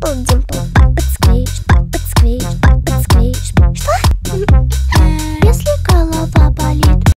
dimple, dimple,